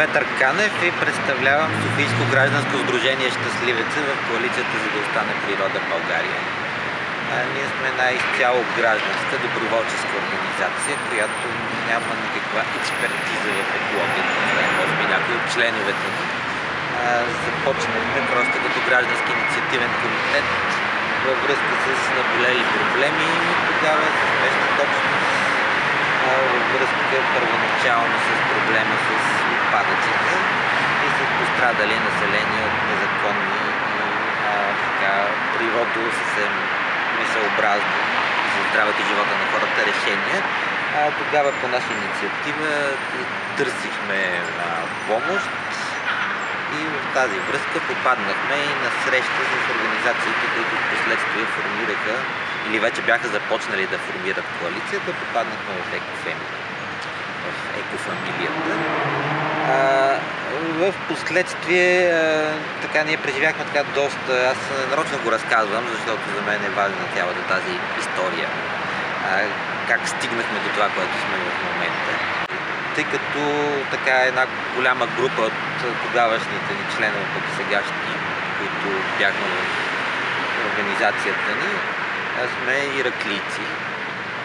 Петър Канев и представлявам Софийско гражданско сдружение Щастливеца в коалицията за да остане природа България. А, ние сме една изцяло гражданска, доброволческа организация, която няма никаква експертиза в екологията. Е, може би някои от членовете започнахме просто като граждански инициативен комитет във връзка с наболели проблеми и тогава с точност във връзка първоначално с проблема с отпадъците и с пострадали население от незаконни и а, така, природо съвсем несъобразни за здравето и живота на хората решения. А, тогава по наша инициатива търсихме а, помощ и в тази връзка попаднахме и на среща с организациите, които в последствие формираха или вече бяха започнали да формират коалицията, попаднахме в екофемилия, в екофамилията. В последствие така ние преживяхме така доста, аз нарочно го разказвам, защото за мен е важна цялата тази история. Как стигнахме до това, което сме в момента. Тъй като така една голяма група от тогавашните ни членове, пък и сегашни, които бяхме в организацията ни, сме ираклийци.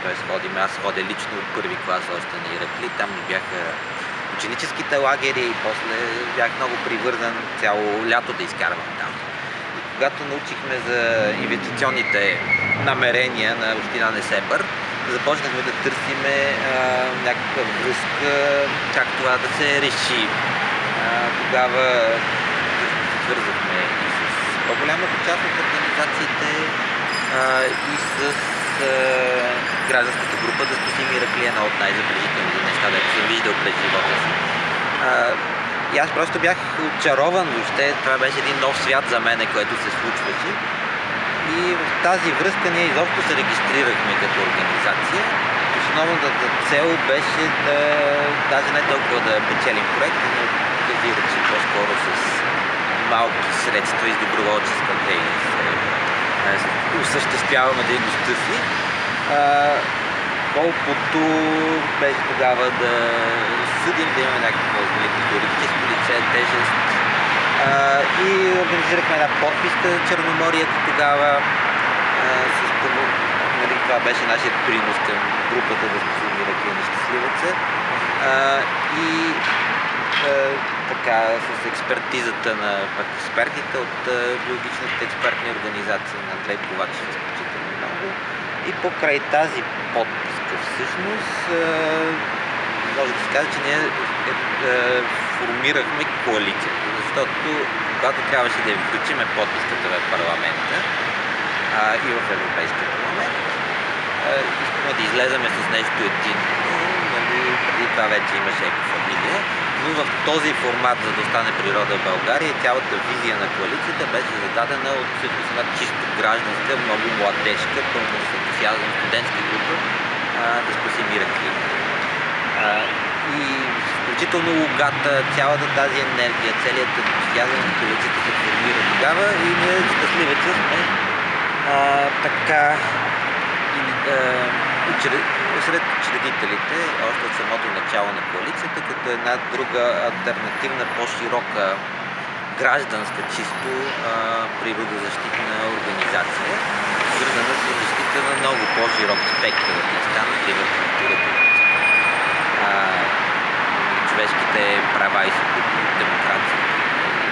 Тоест ходим, аз ходя лично от първи клас още на Иракли. Там бяха ученическите лагери и после бях много привързан цяло лято да изкарвам там. И когато научихме за инвестиционните намерения на община Несебър, започнахме да търсиме а, някаква връзка, как това да се реши. А, тогава се свързахме и с по-голямата част от организациите а, и с а, гражданската група да спасим Иракли едно от най-забележителните неща, да съм виждал през живота си. И аз просто бях очарован въобще. Това беше един нов свят за мене, което се случваше. И в тази връзка ние изобщо се регистрирахме като организация. Основната цел беше да, даже не толкова да печелим проект, но да ви речи по-скоро с малки средства и с доброволческа дейност осъществяваме дейността си. Колкото беше тогава да съдим, да имаме някакво юридическо лице, тежест. А, и организирахме една подписка за Черноморието тогава. А, това, нали, това беше нашия принос към групата да спасим Иракли на щастливеца. И а, така, с експертизата на пък експертите от а, биологичната експертни организации на Андрей Ковачев изключително много. И покрай тази подписка всъщност а, може да се каже, че ние е, е, формирахме коалицията, защото когато трябваше да връчиме подписката в парламента а, и в Европейския парламент, искахме да излеземе с нещо единно. Нали, преди това вече имаше екофамилия, но в този формат, за да остане природа в България, цялата визия на коалицията беше зададена от всъщност една чисто гражданска, много младежка, пълна с ентусиазъм студентска група, а, да спасим Иракли. И изключително логата, цялата тази енергия, целият ентусиазъм на коалицията се формира тогава и ние щастливеца сме а, така сред учредителите, още от самото начало на коалицията, като една друга альтернативна, по-широка гражданска, чисто природозащитна организация, свързана с защита на много по-широк спектър от неща, например културата, човешките права и свободи, демокрация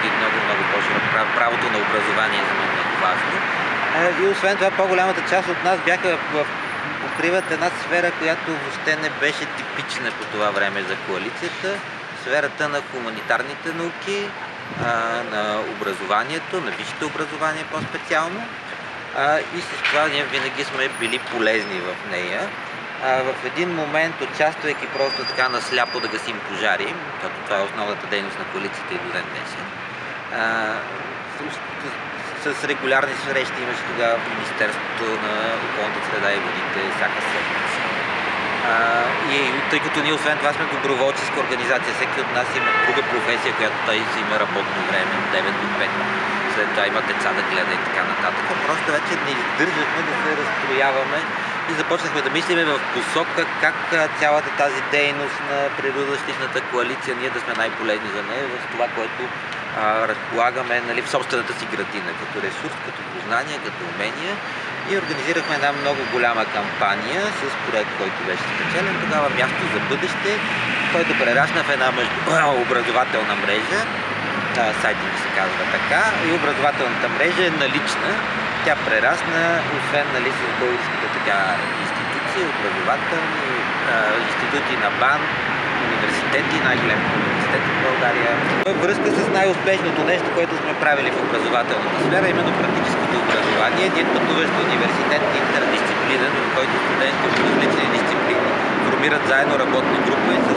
и много, много по-широк правото на образование е за мен много важно. И освен това, по-голямата част от нас бяха в покриват една сфера, която въобще не беше типична по това време за коалицията. Сферата на хуманитарните науки, на образованието, на висшето образование по-специално. И с това ние винаги сме били полезни в нея. В един момент, участвайки просто така на сляпо да гасим пожари, защото това е основната дейност на коалицията и до ден днешен, с регулярни срещи имаше тогава в Министерството на околната среда и водите всяка седмица. и тъй като ние освен това сме доброволческа организация, всеки от нас има друга професия, която той си има работно време от 9 до 5. След това има деца да гледа и така нататък. Просто вече не издържахме да се разстрояваме и започнахме да мислиме в посока как цялата тази дейност на природозащитната коалиция ние да сме най-полезни за нея в това, което а, разполагаме нали, в собствената си градина, като ресурс, като познания, като умения. И организирахме една много голяма кампания с проект, който беше спечелен. Тогава място за бъдеще, който прерасна в една образователна мрежа, сайта ми се казва така, и образователната мрежа е налична. Тя прерасна, освен нали, с българските така институции, образователни, институти на БАН, университети, най-големите университети в България. Във връзка с най-успешното нещо, което сме правили в образователната сфера, именно практическото образование, един пътуващ университет интердисциплинен, в който студенти от различни дисциплини формират заедно работни групи с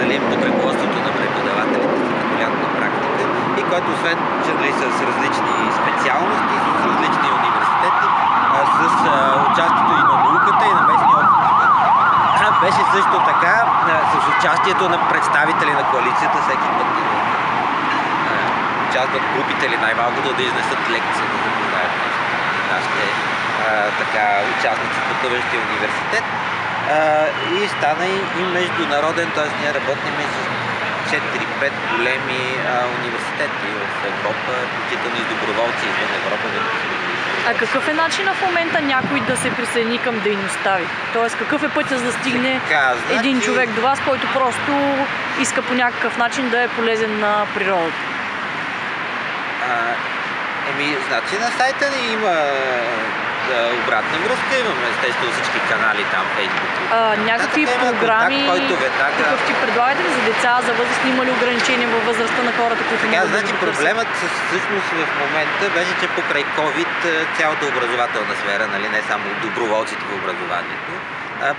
нали, под ръководството на преподавателите си като лятна практика и който освен, че нали, с различни специалности, с различни университети, с а, участието и на науката и на местни беше също така с участието на представители на коалицията всеки път участват групите или най-малкото да изнесат лекция, да запознаят нашите така, участници в пътуващия университет. И стана и, и международен, т.е. ние работим с 4-5 големи университети в Европа, включително и доброволци извън Европа, а какъв е начинът в момента някой да се присъедини към дейността ви? Тоест какъв е пътя за да стигне така, значи... един човек до вас, който просто иска по някакъв начин да е полезен на природата? А, еми, значи на сайта ни има обратна връзка. Имаме естествено всички канали там, Facebook. А, някакви да, програми, контакт, който веднага... ти предлагате ли за деца, за възрастни, има ли ограничения във възрастта на хората, които Сега, значи проблемът всъщност в момента беше, че покрай COVID цялата образователна сфера, нали, не само доброволците в образованието,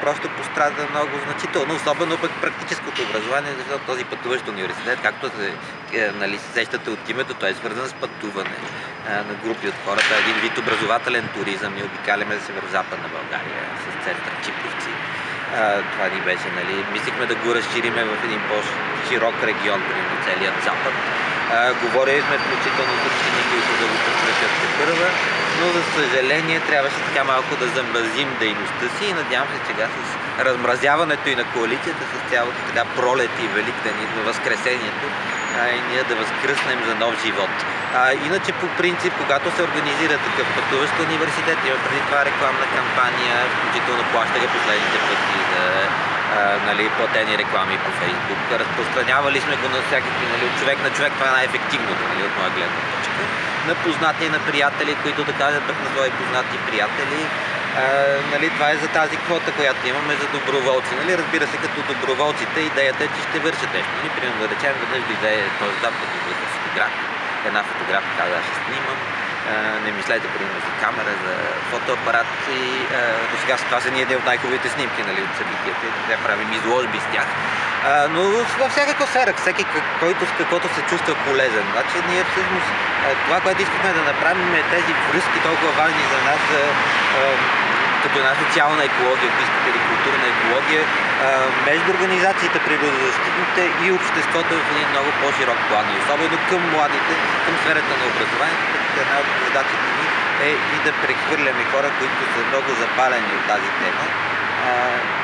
просто пострада много значително, особено пък практическото образование, защото този пътуващ университет, както се е, нали, сещате от името, той е свързан с пътуване на групи от хората, един вид образователен туризъм. Ние обикаляме северо-западна България с център Чипровци. А, това ни беше, нали, мислихме да го разшириме в един по-широк регион, примерно целият запад. А, говорили включително с общини, които да го подкрепят те първа, но за съжаление трябваше така малко да замразим дейността си и надявам се сега с размразяването и на коалицията с цялото така пролет и великден и възкресението, а, и ние да възкръснем за нов живот. А, иначе по принцип, когато се организира такъв пътуващ университет, има преди това рекламна кампания, включително плащаха последните пъти за нали, платени реклами по Фейсбук. Разпространявали сме го на всякакви, нали, от човек на човек, това е най-ефективното нали, от моя гледна точка. На познати и на приятели, които да кажат пък на свои познати приятели. А, нали, това е за тази квота, която имаме за доброволци. Нали, разбира се, като доброволците, идеята е, че ще вършат нещо. Нали, примерно да речем, веднъж дойде този запад да фотография. Една фотография каза, аз ще снимам не мислете, примерно, за камера, за фотоапарат и до сега това са ни едни от най-хубавите снимки нали, от събитията. Да правим изложби с тях. А, но във всякаква сфера, всеки който с каквото се чувства полезен. Значи ние всъщност това, което искахме да направим е тези връзки толкова важни за нас, за, като една социална екология, ако искате, или културна екология, между организациите природозащитните и обществото в един много по-широк план. И особено към младите, към сферата на образованието, една от задачите ни е и да прехвърляме хора, които са много запалени от тази тема,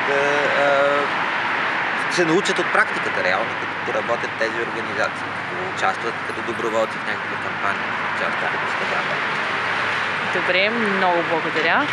да се научат от практиката реално, като поработят тези организации, като участват като доброволци в някаква кампания, участват като Добре, много благодаря.